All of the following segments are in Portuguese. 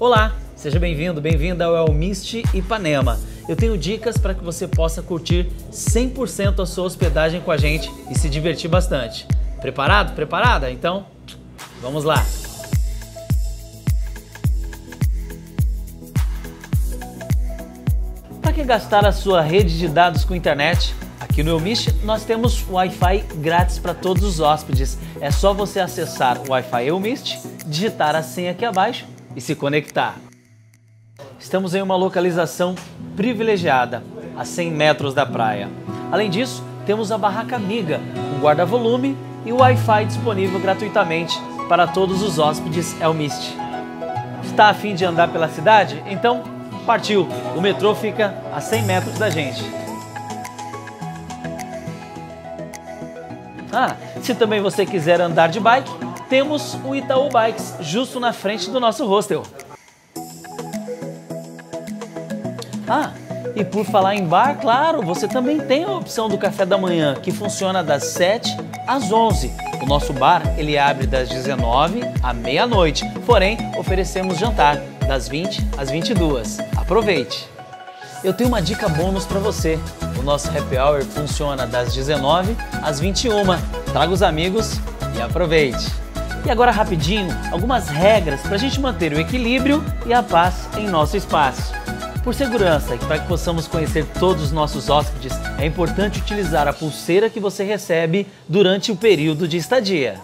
Olá, seja bem-vindo, bem-vinda ao El Mist Ipanema. Eu tenho dicas para que você possa curtir 100% a sua hospedagem com a gente e se divertir bastante. Preparado? Preparada? Então, vamos lá. Para que gastar a sua rede de dados com internet? Aqui no Elmist nós temos Wi-Fi grátis para todos os hóspedes. É só você acessar o Wi-Fi Elmist, digitar a senha aqui abaixo e se conectar. Estamos em uma localização privilegiada, a 100 metros da praia. Além disso, temos a Barraca Amiga, um guarda-volume e o Wi-Fi disponível gratuitamente para todos os hóspedes Elmist. Está a fim de andar pela cidade? Então, partiu! O metrô fica a 100 metros da gente. Ah, se também você quiser andar de bike, temos o Itaú Bikes justo na frente do nosso hostel. Ah, e por falar em bar, claro, você também tem a opção do café da manhã, que funciona das 7 às 11. O nosso bar, ele abre das 19 à meia-noite, porém, oferecemos jantar das 20 às 22. Aproveite! Eu tenho uma dica bônus para você. O nosso happy hour funciona das 19 às 21. Traga os amigos e aproveite! E agora rapidinho, algumas regras para a gente manter o equilíbrio e a paz em nosso espaço. Por segurança e para que possamos conhecer todos os nossos hóspedes, é importante utilizar a pulseira que você recebe durante o período de estadia.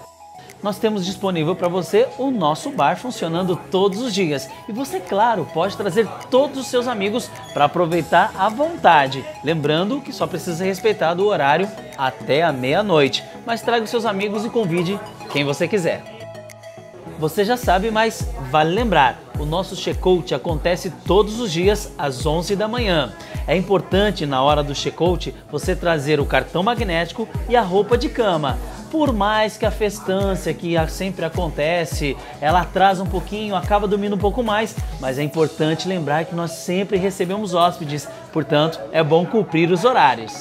Nós temos disponível para você o nosso bar funcionando todos os dias. E você, claro, pode trazer todos os seus amigos para aproveitar à vontade. Lembrando que só precisa respeitar o horário até a meia-noite. Mas traga os seus amigos e convide quem você quiser. Você já sabe, mas vale lembrar, o nosso check-out acontece todos os dias às 11 da manhã. É importante na hora do check-out você trazer o cartão magnético e a roupa de cama. Por mais que a festança que sempre acontece, ela atrasa um pouquinho, acaba dormindo um pouco mais, mas é importante lembrar que nós sempre recebemos hóspedes, portanto é bom cumprir os horários.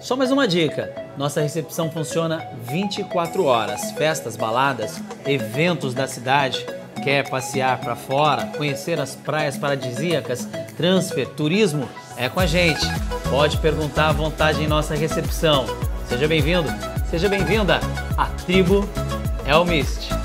Só mais uma dica: nossa recepção funciona 24 horas. Festas, baladas, eventos da cidade. Quer passear para fora, conhecer as praias paradisíacas, transfer, turismo? É com a gente. Pode perguntar à vontade em nossa recepção. Seja bem-vindo, seja bem-vinda à tribo Elmist.